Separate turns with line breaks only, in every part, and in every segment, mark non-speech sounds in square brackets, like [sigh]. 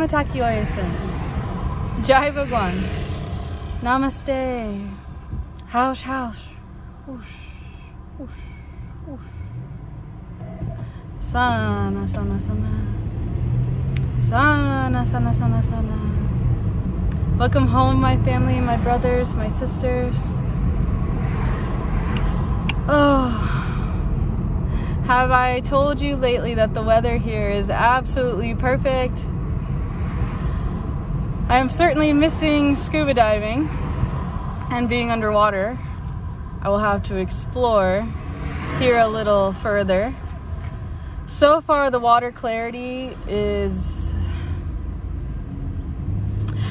Mitakuye Oyasin. Jai Bhagwan. Namaste. House, house. Whoosh, whoosh, whoosh. Sana, sana, sana. Sana, sana, sana, sana. Welcome home, my family, my brothers, my sisters. Oh, have I told you lately that the weather here is absolutely perfect? I am certainly missing scuba diving and being underwater. I will have to explore here a little further. So far, the water clarity is.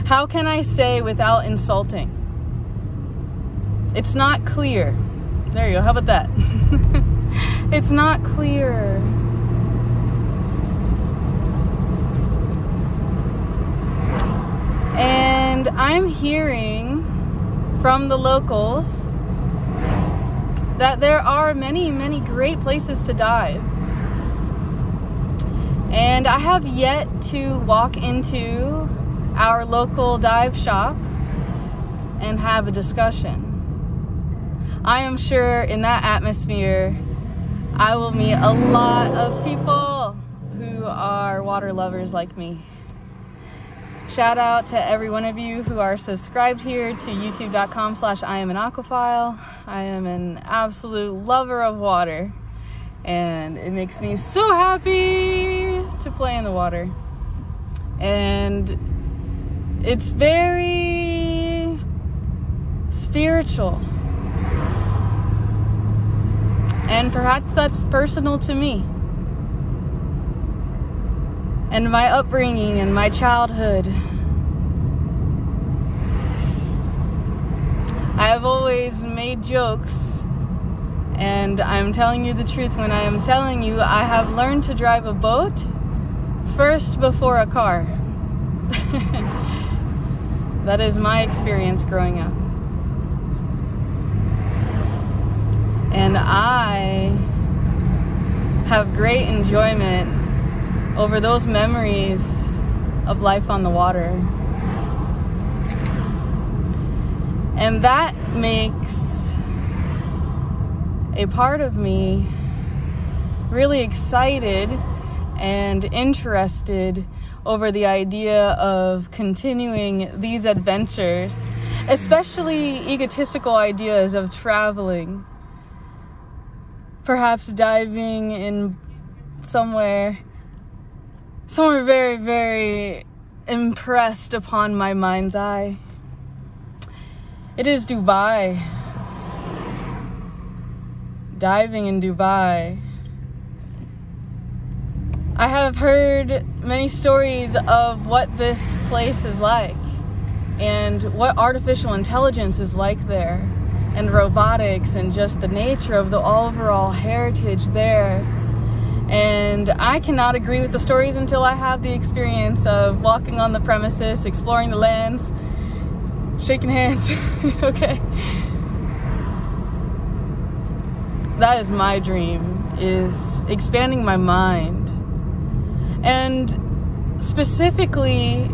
How can I say without insulting? It's not clear. There you go. How about that? [laughs] it's not clear. And I'm hearing from the locals that there are many, many great places to dive. And I have yet to walk into our local dive shop and have a discussion. I am sure in that atmosphere, I will meet a lot of people who are water lovers like me. Shout out to every one of you who are subscribed here to youtube.com slash I am an aquaphile. I am an absolute lover of water and it makes me so happy to play in the water. And it's very spiritual. And perhaps that's personal to me. And my upbringing and my childhood. I have always made jokes, and I'm telling you the truth when I am telling you I have learned to drive a boat first before a car. [laughs] that is my experience growing up. And I have great enjoyment over those memories of life on the water. And that makes a part of me really excited and interested over the idea of continuing these adventures, especially egotistical ideas of traveling perhaps diving in somewhere somewhere very very impressed upon my mind's eye. It is dubai. Diving in dubai. I have heard many stories of what this place is like and what artificial intelligence is like there and robotics and just the nature of the overall heritage there. And I cannot agree with the stories until I have the experience of walking on the premises, exploring the lands, shaking hands. [laughs] okay. That is my dream is expanding my mind and specifically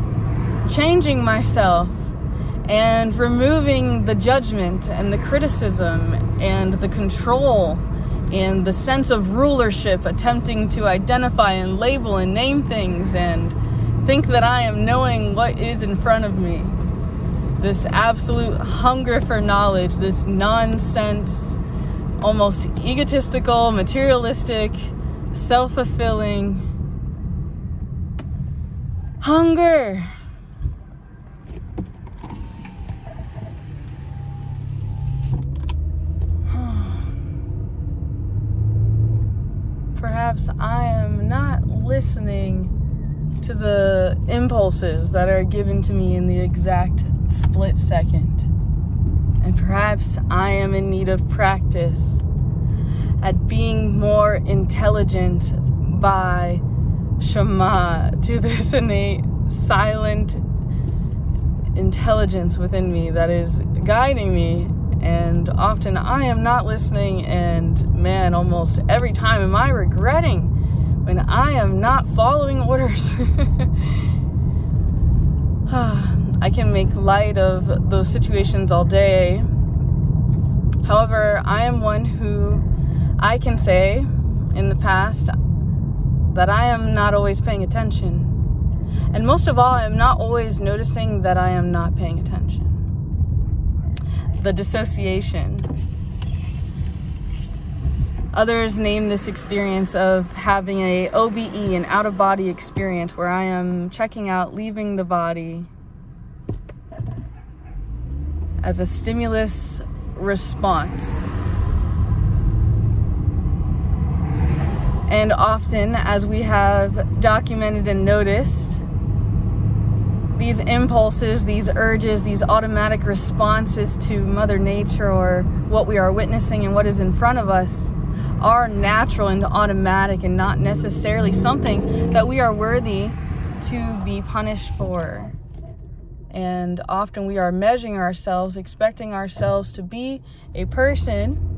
changing myself and removing the judgment and the criticism and the control and the sense of rulership, attempting to identify and label and name things and think that I am knowing what is in front of me. This absolute hunger for knowledge, this nonsense, almost egotistical, materialistic, self fulfilling hunger perhaps I am not listening to the impulses that are given to me in the exact split second. And perhaps I am in need of practice at being more intelligent by Shema to this innate silent intelligence within me that is guiding me and often I am not listening, and man, almost every time am I regretting when I am not following orders. [laughs] I can make light of those situations all day. However, I am one who I can say in the past that I am not always paying attention. And most of all, I am not always noticing that I am not paying attention. The dissociation. Others name this experience of having a OBE, an out of body experience, where I am checking out, leaving the body as a stimulus response. And often, as we have documented and noticed, impulses, these urges, these automatic responses to Mother Nature or what we are witnessing and what is in front of us are natural and automatic and not necessarily something that we are worthy to be punished for. And often we are measuring ourselves, expecting ourselves to be a person